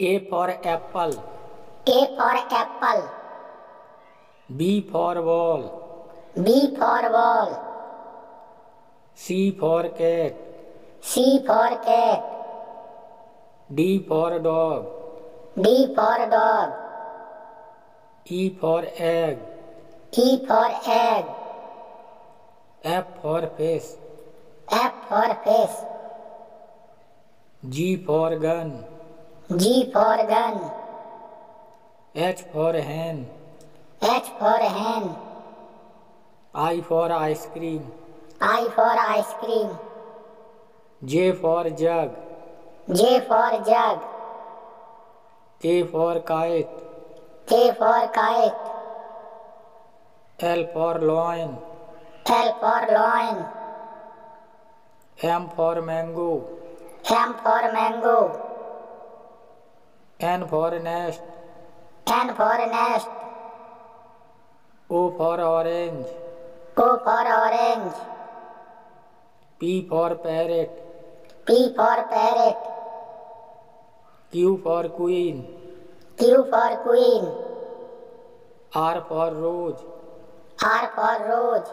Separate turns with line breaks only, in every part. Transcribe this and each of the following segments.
A for apple.
A for apple.
B for ball.
B for ball.
C for cat.
C for cat.
D for dog.
D for dog.
E for egg.
E for egg.
F for face.
F for face.
G for gun.
G for gun.
H for hen.
H for hen.
I for ice cream.
I for ice cream.
J for jug.
J for jug.
K for kite.
K for kite.
L for loin.
L for loin.
M for mango.
M for mango.
N for nest.
N for nest.
O for orange.
O for orange.
P for parrot.
P for parrot.
Q for queen.
Q for queen.
R for rose.
R for rose.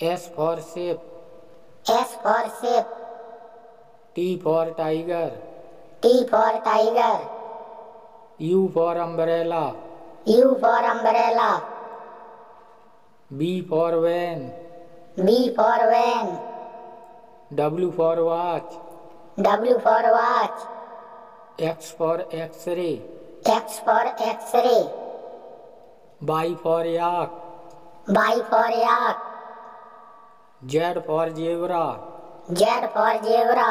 S for ship.
S for ship.
T for tiger.
T for tiger.
U for umbrella.
U for umbrella.
B for van.
B for van.
W for watch.
W for watch.
X for x-ray.
X for x-ray.
Y for yak.
Y for yak.
Z for zebra.
Z for zebra.